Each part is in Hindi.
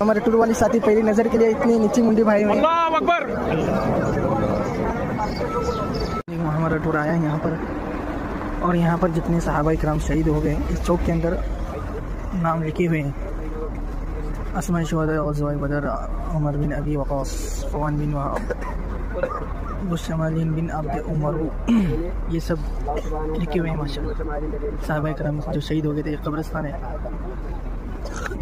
हमारे टूर वाली साथी पहली नज़र के लिए इतनी नीची मुंडी भाई अकबर। हमारा टूर आया यहाँ पर। और यहाँ पर जितने साहबा इक्राम शहीद हो गए इस चौक के अंदर नाम लिखे हुए हैं। असमा शहदा और जवाई बदर उमर बिन अबी वकास फवान बिन वहाब। बुशमालिन बिन आब्द उमर ये सब लिखे हुए हैं माशा साहब करम जो शहीद हो गए थे, ये कब्रस्तान है।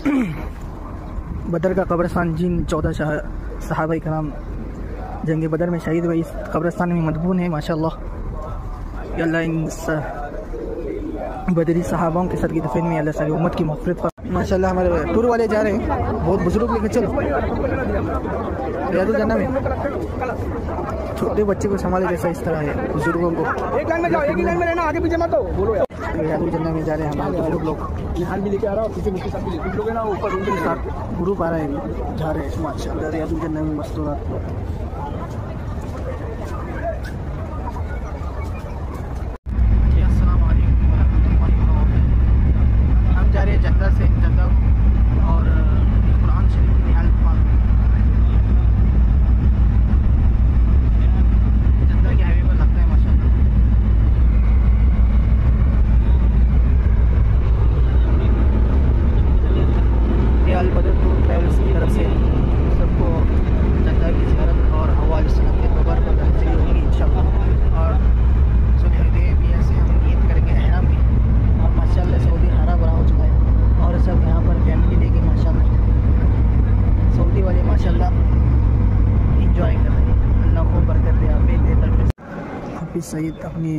बदर का कब्रस्तान, जिन चौदह साहब कराम जंग बदर में शहीद हुए, इस कब्रस्तान में मदबून है माशा अल्लाह इन बदरी साहबाओं के की दफीन में अल्लाह सारी उम्मत की मफरत पर माशाल्लाह हमारे टूर वाले जा रहे हैं। बहुत बुज़ुर्ग लेकर चलो। रियादुल जन्ना में। छोटे बच्चे को संभाले जैसा इस तरह है बुज़ुर्गों को। एक लाइन में जाओ एक ही लाइन में रहना आगे पीछे मत हो। बोलो जन्ना में जा रहे हैं हमारे बुज़ुर्ग लोग। ये हाल भी लेके आ रहा भी लोग है ना ऊपर उनके साथ ग्रुप आ रहा है जा रहे हैं माशा रियादुल जन्ना में मस्तूरात जी, अस्सलाम वालेकुम वरहमतुल्लाहि वबरकातुहू। हम जा रहे हैं जद्दा से जद्दा और कुरान शरीफ की हालत पाक जद्दा के हाईवे पर लगता है माशाल्लाह ये अल बदर टूर ट्रैवल्स की तरफ़ से सबको जद्दा की ज़ियारत और हवाले सनत के खबर पर हासिल होगी इंशाल्लाह और सुलह हुदैबिया से हम नीयत करेंगे अहराम की और माशाल्लाह सऊदी हरा भरा हो चुका है और सब यहाँ पर फैमिली लेके माशाल्लाह सऊदी वाले माशाल्लाह इंजॉय कर रहे हैं अल्लाह को बरकत दे आप दे सईद अपनी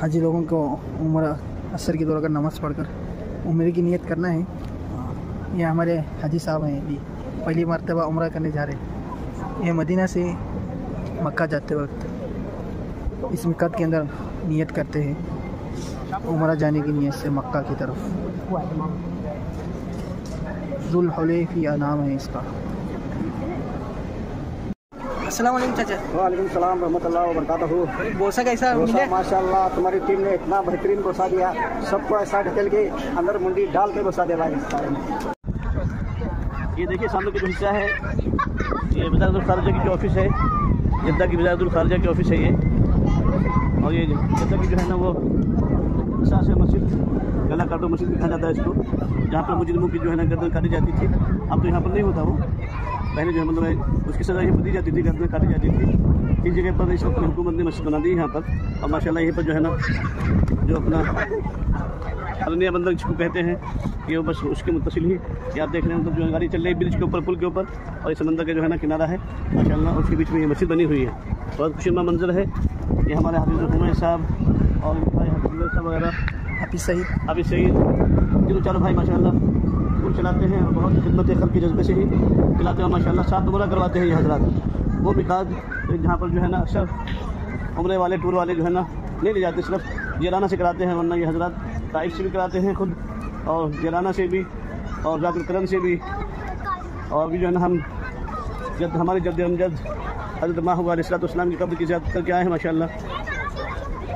हाजी लोगों को उम्र असर के दौर का नमाज़ पढ़कर उम्र की नियत करना है। ये हमारे हाजी साहब हैं अभी पहली मरतबा उम्र करने जा रहे हैं। ये मदीना से मक्का जाते वक्त इस मिकत के अंदर नियत करते हैं। उम्र जाने की नियत से मक्का की तरफ़। जुल्हलैफिया नाम है इसका। अस्सलाम वालेकुम चाचा वालेकुम सलाम रहमतुल्लाह व बरकातहू बोसा कैसा मिले माशाल्लाह तुम्हारी टीम ने इतना बेहतरीन घुसा दिया सबको ऐसा ढकेल के अंदर मुंडी डाल के घुसा दिया भाई ये देखिए सामने का जो हिस्सा है ये वजारतुल खारजा की जो ऑफ़िस है जद्दा की वजारतुल खारजा की ऑफ़िस है ये। और ये जद्दा की जो है ना वो सास मस्जिद गला काटो मस्जिद भी कहा जाता है इसको जहाँ पर मुजरिमों की जो है ना गर्दन काटी जाती थी। अब तो यहाँ पर नहीं होता वो। पहले जो है मतलब उसकी सज़ा यहाँ पर दी जाती थी गर्दन काटी जाती थी। इस जगह पर इस वक्त हुकूमत ने मस्जिद बना दी यहाँ पर। और माशाल्लाह यहीं पर जो है ना जो अपना अलनिया बंदर जिसको कहते हैं ये बस उसके मुतसिल ही। ये आप देख रहे हैं मतलब जो है गाड़ी चल रही है ब्रिज के ऊपर पुल के ऊपर और इस समंदर का जो है ना किनारा है माशाल्लाह उसके बीच में ये मस्जिद बनी हुई है। बहुत खुशनुमा मंजर है। ये हमारे हाफिज़ हुमैन साहब और भाई हाफिज़ साहब वगैरह। हाफिज़ सईद अभी सही तीनों चारों भाई माशाल्लाह। पुल चलाते हैं और बहुत खिदमत खल के जज्बे से ही चलाते हैं, माशाल्लाह सात उम्र करवाते हैं ये हजरात। वो मिकाद जहाँ पर जो है ना, अक्सर उम्र वाले, टूर वाले जो है ना, नहीं ले जाते, सिर्फ़ जलाना से कराते हैं, वरना ये हजरात टाइप से भी कराते हैं खुद, और जलाना से भी, और जाकुल करम से भी, और अभी जो है ना, हम जब हमारे जद अमजद हज़रत माह इस्लाम की कब्र की ज़्यादा करके आए हैं, माशाल्लाह,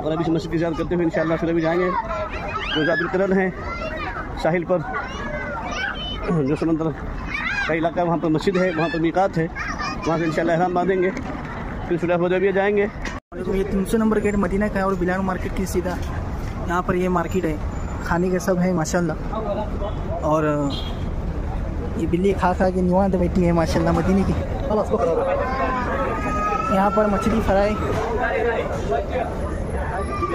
और अभी इस मस्जिद की ज़्यादा करते हुए, इंशाल्लाह, फिर अभी जाएँगे, जो जाकुल करम है, साहिल पर जो समंदर का इलाका वहाँ पर मस्जिद है, वहाँ पर मीकात है। वहाँ से इंशाल्लाह एहराम बांधेंगे। फिर सुलह हुदैबिया जाएँगे। ये तीन सौ नंबर गेट मदीना का है और बिलान मार्केट की सीधा यहाँ पर ये मार्केट है। खाने के सब है, माशाल्लाह। और ये बिल्ली खा खा के नुआ बैठी है, माशाल्लाह, मदीने की। यहाँ पर मछली फ्राई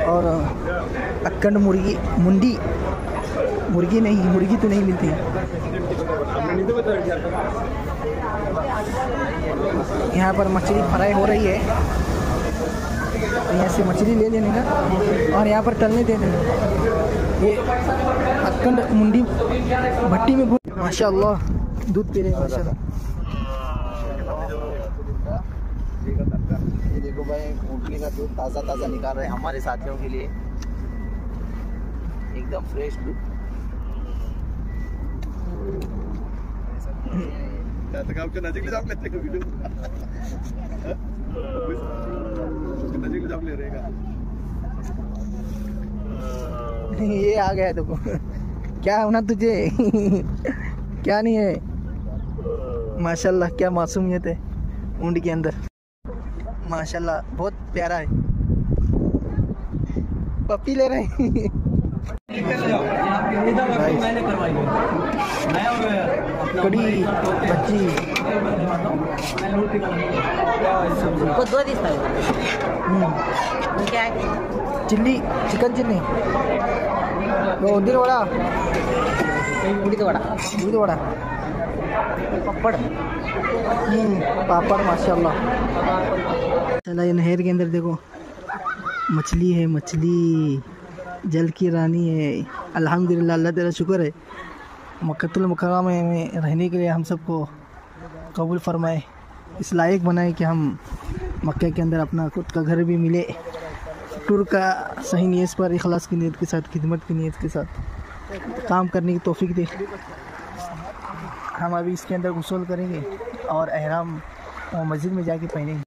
और अक्कंड मुर्गी, मुंडी। मुर्गी नहीं, मुर्गी तो नहीं मिलती। यहाँ पर मछली फ्राई हो रही है। तो यहाँ से मछली ले लेने का और यहाँ पर तलने दे देना ये अखंड मुंडी भट्टी में माशाल्लाह, दूध पी रहे हैं ये देखो भाई का दूध ताज़ा ताज़ा निकाल रहे हैं हमारे साथियों के लिए। एकदम फ्रेश दूध। ये आ गया देखो क्या होना तुझे क्या नहीं है माशाल्लाह क्या मासूमियत है ऊँट के अंदर माशाल्लाह बहुत प्यारा है पपी ले रहे हैं कड़ी बच्ची। वो दो दिस हम्म, क्या है? Chilli chicken chilli. वो उद्दिन वड़ा। उड़ीद वड़ा। उद्दिन वड़ा। पपड़। हम्म, पापड़ माशाल्लाह। चला ये नहर के अंदर देखो। मछली है मछली। जल की रानी है। अल्हम्दुलिल्लाह, अल्लाह तेरा शुक्र है। मक्तुल मुकर्रमा में रहने के लिए हम सबको कबूल फरमाए। इस लायक बनाए कि हम मक्के के अंदर अपना खुद का घर भी मिले। टूर का सही नीयत पर, इखलास की नीयत के साथ, खिदमत की नीयत के साथ काम करने की तोफ़ी दे। हम अभी इसके अंदर गसल करेंगे और अहराम मस्जिद में जाके पहनेंगे।